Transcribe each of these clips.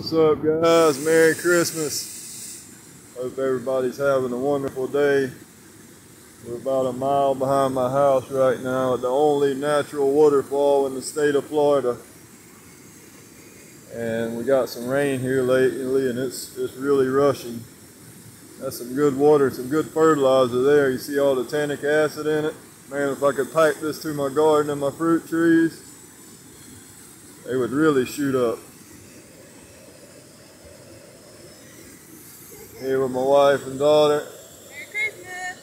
What's up, guys? Merry Christmas. Hope everybody's having a wonderful day. We're about a mile behind my house right now at the only natural waterfall in the state of Florida. And we got some rain here lately and it's, it's really rushing. That's some good water, some good fertilizer there. You see all the tannic acid in it? Man, if I could pipe this to my garden and my fruit trees, they would really shoot up. Here with my wife and daughter. Merry Christmas!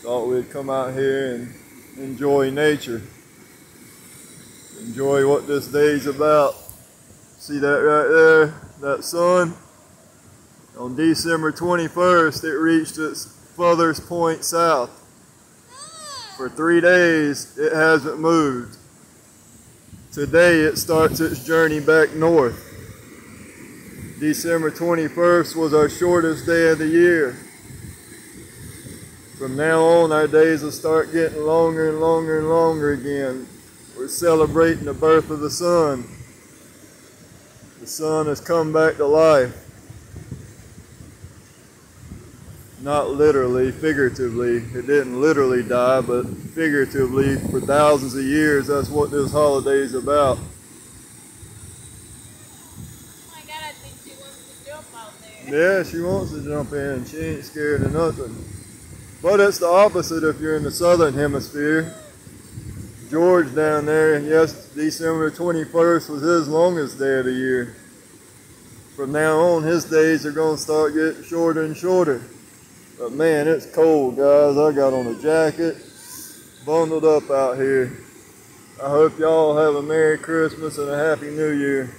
Thought we'd come out here and enjoy nature. Enjoy what this day's about. See that right there? That sun? On December 21st, it reached its furthest point south. For three days, it hasn't moved. Today, it starts its journey back north. December 21st was our shortest day of the year. From now on, our days will start getting longer and longer and longer again. We're celebrating the birth of the sun. The sun has come back to life. Not literally, figuratively. It didn't literally die, but figuratively, for thousands of years, that's what this holiday is about. Jump out there. Yeah, she wants to jump in. She ain't scared of nothing. But it's the opposite if you're in the southern hemisphere. George down there, yes, December 21st was his longest day of the year. From now on, his days are going to start getting shorter and shorter. But man, it's cold, guys. I got on a jacket, bundled up out here. I hope y'all have a Merry Christmas and a Happy New Year.